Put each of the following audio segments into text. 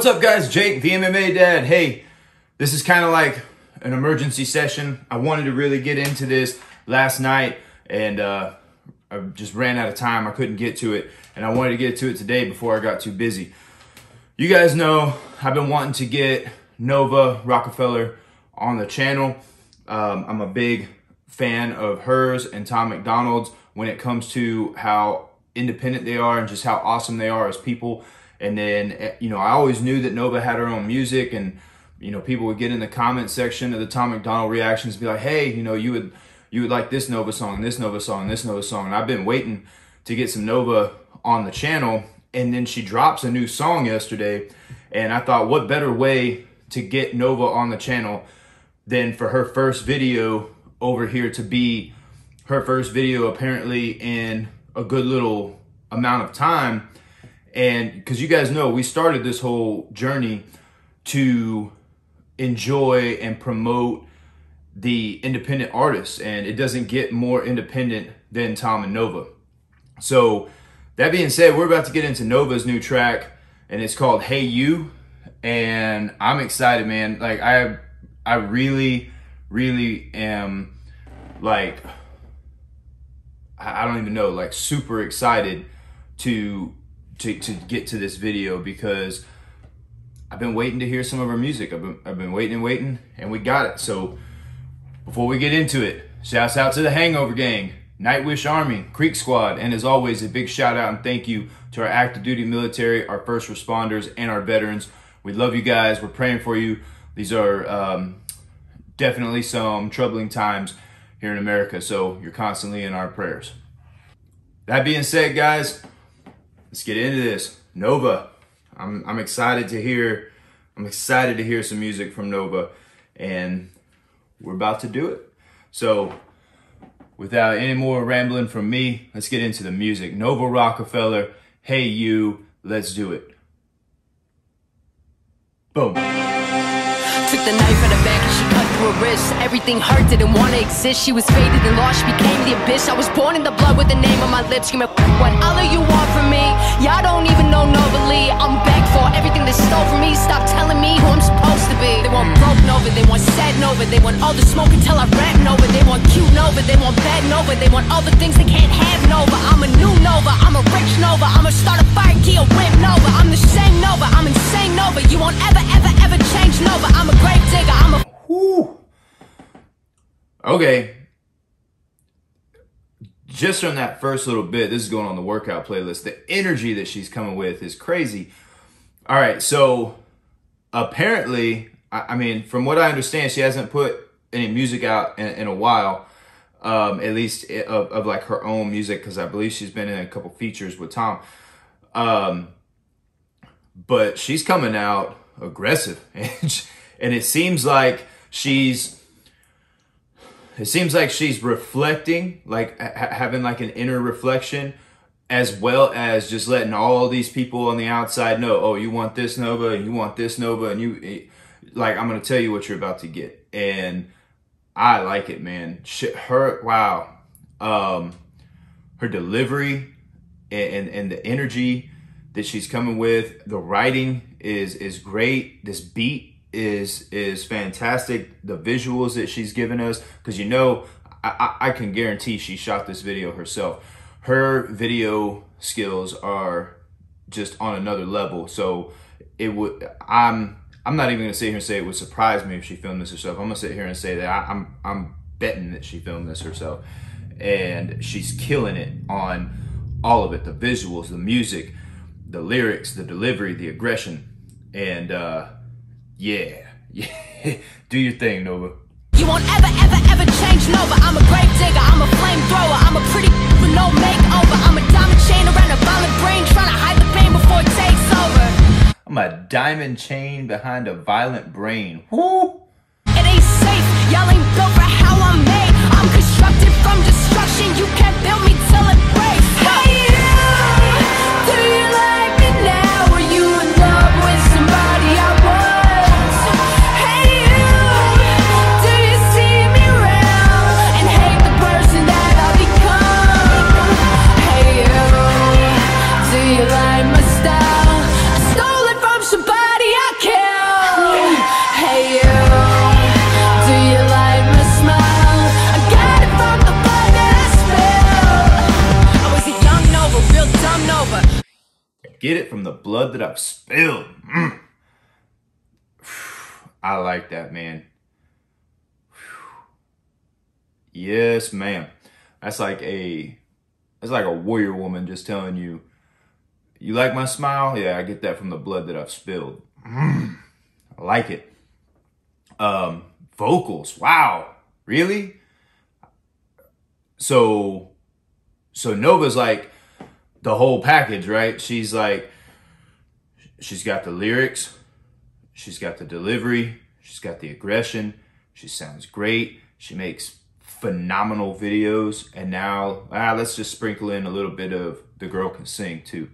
What's up, guys? Jake, the MMA Dad. Hey, this is kind of like an emergency session. I wanted to really get into this last night, and uh, I just ran out of time. I couldn't get to it, and I wanted to get to it today before I got too busy. You guys know I've been wanting to get Nova Rockafeller on the channel. Um, I'm a big fan of hers and Tom MacDonald's when it comes to how independent they are and just how awesome they are as people. And then, eh, you know, I always knew that Nova had her own music and, you know, people would get in the comment section of the Tom MacDonald reactions be like, hey, you know, you would, you would like this Nova song, this Nova song, this Nova song. And I've been waiting to get some Nova on the channel. And then she drops a new song yesterday. And I thought, what better way to get Nova on the channel than for her first video over here to be her first video apparently in a good little amount of time and because you guys know, we started this whole journey to enjoy and promote the independent artists, and it doesn't get more independent than Tom and Nova. So, that being said, we're about to get into Nova's new track, and it's called Hey You. And I'm excited, man. Like, I, I really, really am like, I don't even know, like super excited to to, to get to this video because I've been waiting to hear some of her music. I've been, I've been waiting and waiting, and we got it. So before we get into it, shouts out to the Hangover Gang, Nightwish Army, Creek Squad, and as always, a big shout out and thank you to our active duty military, our first responders, and our veterans. We love you guys. We're praying for you. These are um, definitely some troubling times here in America, so you're constantly in our prayers. That being said, guys, let's get into this. Nova. I'm I'm excited to hear I'm excited to hear some music from Nova and we're about to do it. So without any more rambling from me, let's get into the music. Nova Rockafeller, Hey You, let's do it. Boom. Took the knife out of back and she cut through her wrist. Everything hurt, didn't wanna exist. She was faded and lost, she became the abyss. I was born in the blood with the name on my lips. Screaming, what all of you want from me? Y'all don't even know Lee. I'm back for everything they stole from me. Stop telling me who I'm supposed to be. They want broke Nova, they want sad Nova. They want all the smoke until I rap Nova. They want cute Nova, they want bad Nova. They want all the things they can't have Okay. Just from that first little bit, this is going on the workout playlist. The energy that she's coming with is crazy. All right, so apparently, I, I mean, from what I understand, she hasn't put any music out in, in a while. Um, at least of, of like her own music, because I believe she's been in a couple features with Tom. Um, but she's coming out aggressive, and, and it seems like she's it seems like she's reflecting like ha- having like an inner reflection as well as just letting all these people on the outside know oh you want this nova and you want this nova and you eh, like i'm gonna tell you what you're about to get. And i like it man. She, her wow. Um her delivery and, and and the energy that she's coming with the writing is is great. This beat is is fantastic. The visuals that she's given us, because you know, I, I can guarantee she shot this video herself. Her video skills are just on another level. So it would I'm I'm not even gonna sit here and say it would surprise me if she filmed this herself. I'm gonna sit here and say that I, I'm I'm betting that she filmed this herself, and she's killing it on all of it. The visuals, the music, the lyrics, the delivery, the aggression, and uh, yeah, yeah. Do your thing, Nova. You won't ever, ever, ever change Nova. I'm a grave digger, I'm a flamethrower, I'm a pretty with no makeover. I'm a diamond chain around a violent brain, trying to hide the pain before it takes over. I'm a diamond chain behind a violent brain. Whoo! It ain't safe, y'all ain't built for how I'm made. I'm constructed from destruction, you can't build me till it from the blood that I've spilled. Mm. I like that, man. Yes, ma'am. That's like a that's like a warrior woman just telling you, you like my smile? Yeah, I get that from the blood that I've spilled. Mm. I like it. Um, vocals. Wow. Really? So so Nova's like the whole package, right? She's like she's got the lyrics, she's got the delivery, she's got the aggression, she sounds great, she makes phenomenal videos, and now ah, let's just sprinkle in a little bit of the girl can sing too.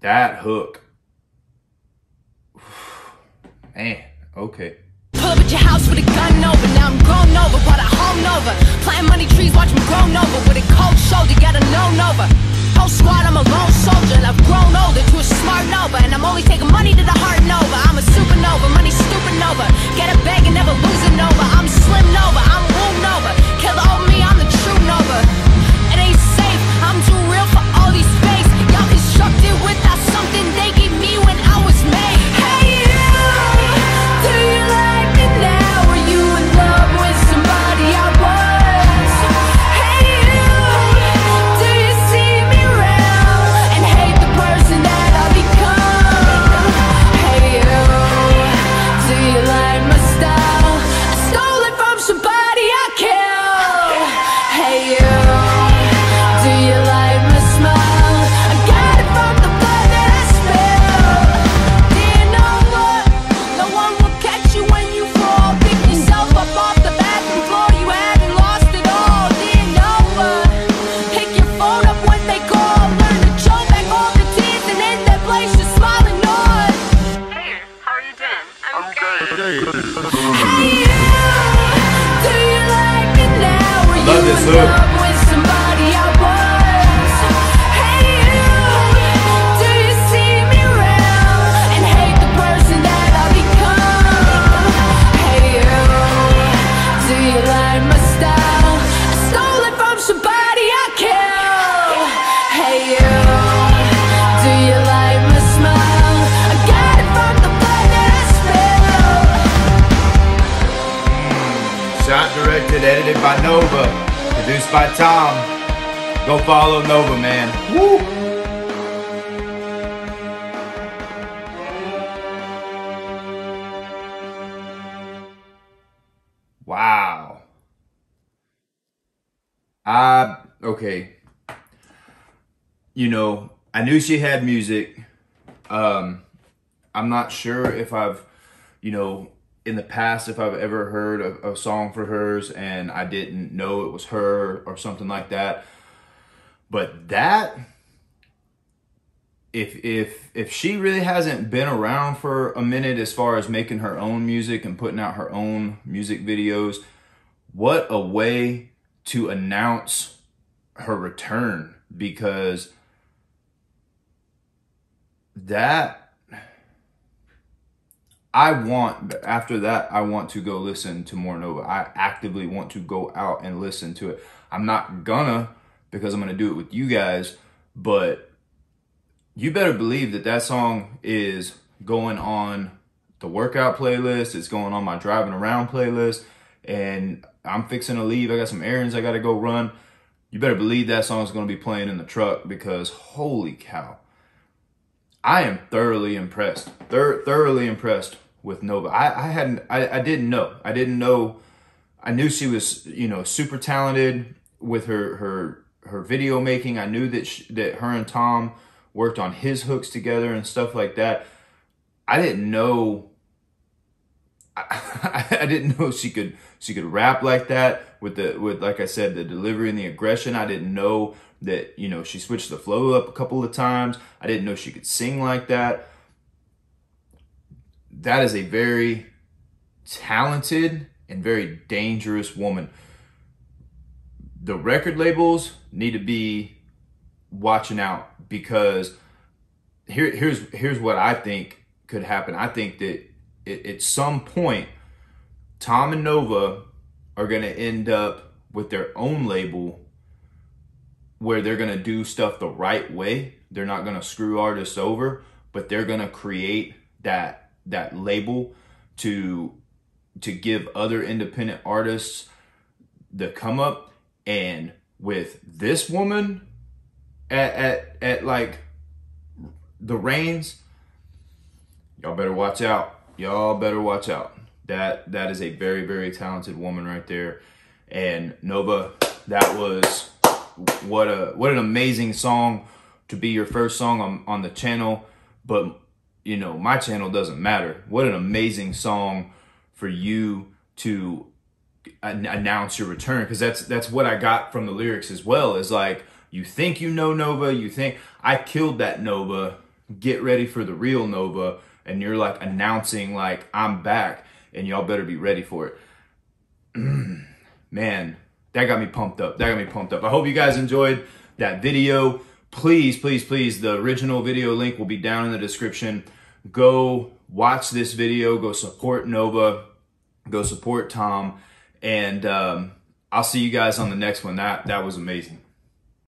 That hook. Man, okay. Pull up your house with a gun over. Now I'm grown over, home over. Money trees, watch me grown over. With a cold shoulder, got a known over. Whole squad, I'm a lone soldier, and I've grown older to a smart Nova. And I'm only taking money to the heart Nova. I'm a supernova, money stupid Nova. Directed, edited by Nova, produced by Tom. Go follow Nova, man. Woo! Wow. Uh, okay. You know, I knew she had music. Um, I'm not sure if I've, you know, in the past if I've ever heard a, a song for hers and I didn't know it was her or something like that. But that if if if she really hasn't been around for a minute as far as making her own music and putting out her own music videos, what a way to announce her return because that I want after that I want to go listen to more Nova. I actively want to go out and listen to it. I'm not gonna because I'm gonna do it with you guys, but you better believe that that song is going on the workout playlist. It's going on my driving around playlist, and I'm fixing to leave. I got some errands I got to go run. You better believe that song's going to be playing in the truck because holy cow. I am thoroughly impressed. Thor- thoroughly impressed with Nova. I, I hadn't, I, I didn't know. I didn't know. I knew she was, you know, super talented with her her her video making. I knew that sh that her and Tom worked on his hooks together and stuff like that. I didn't know. I, I didn't know she could she could rap like that with the with like I said the delivery and the aggression. I didn't know that you know she switched the flow up a couple of times. I didn't know she could sing like that. That is a very talented and very dangerous woman. The record labels need to be watching out because here here's here's what I think could happen. I think that it, at some point, Tom and Nova are going to end up with their own label where they're going to do stuff the right way they're not gonna screw artists over, but they're gonna create that that label to to give other independent artists the come up. And with this woman at at, at like the reins y'all better watch out. Y'all better watch out. That that is a very very talented woman right there. And nova that was what a what an amazing song to be your first song on, on the channel. But you know my channel doesn't matter. What an amazing song for you to an- announce your return because that's that's what I got from the lyrics as well is like you think you know Nova you think I killed that Nova get ready for the real Nova and you're like announcing like I'm back and y'all better be ready for it. Man that got me pumped up. That got me pumped up. I hope you guys enjoyed that video please please please the original video link will be down in the description go watch this video go support Nova go support Tom and um, I'll see you guys on the next one. That that was amazing.